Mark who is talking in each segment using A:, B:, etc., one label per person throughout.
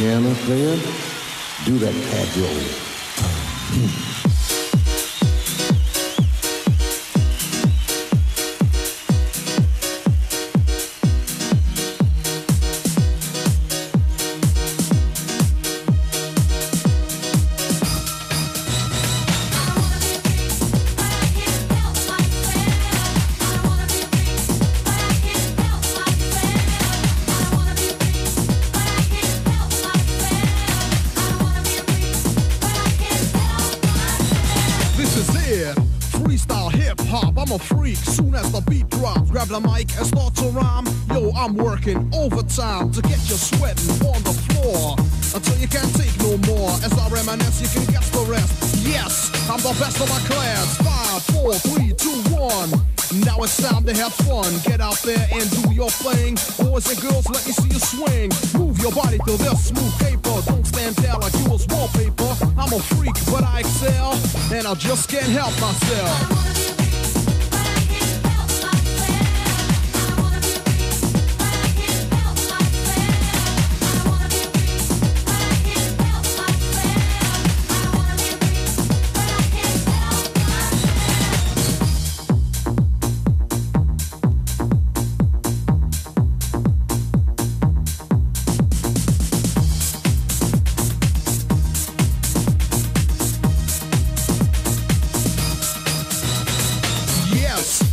A: piano player, do that pad roll. Hmm. Hmm.
B: grab the mic and start to rhyme. Yo, I'm working overtime to get you sweating on the floor until you can't take no more. As I reminisce, you can guess the rest. Yes, I'm the best of my class. Five, four, three, two, one. Now it's time to have fun. Get out there and do your thing. Boys and girls, let me see you swing. Move your body to this smooth paper. Don't stand there like you was wallpaper. I'm a freak, but I excel, and I just can't help myself.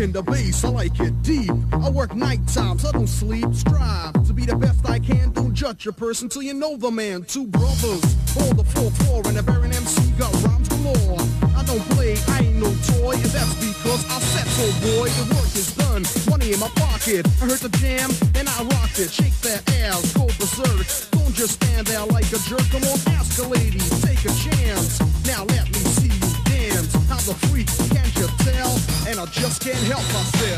B: I like it deep. I work night times, I don't sleep. Strive to be the best I can. Don't judge a person till you know the man. Two brothers on the fourth floor, and a Baron MC got rhymes galore. I don't play, I ain't no toy, and that's because I said so, boy. The work is done, money in my pocket. I heard the jam, and I rocked it. Shake that ass, go berserk. Don't just stand there like a jerk. Come just can't help myself.